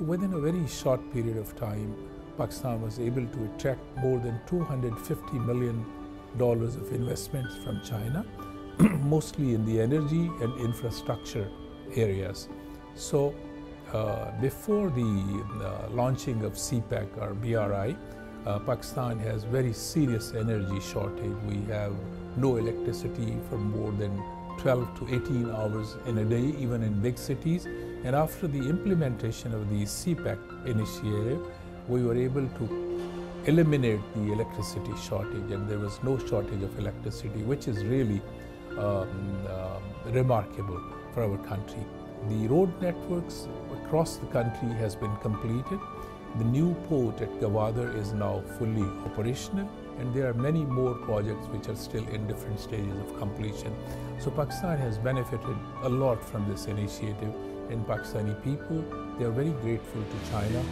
So within a very short period of time, Pakistan was able to attract more than 250 million dollars of investments from China, mostly in the energy and infrastructure areas. So uh, before the uh, launching of CPEC or BRI, uh, Pakistan has very serious energy shortage. We have no electricity for more than 12 to 18 hours in a day, even in big cities. And after the implementation of the CPEC initiative, we were able to eliminate the electricity shortage and there was no shortage of electricity, which is really um, uh, remarkable for our country. The road networks across the country has been completed. The new port at Gwadar is now fully operational and there are many more projects which are still in different stages of completion. So Pakistan has benefited a lot from this initiative and Pakistani people, they are very grateful to China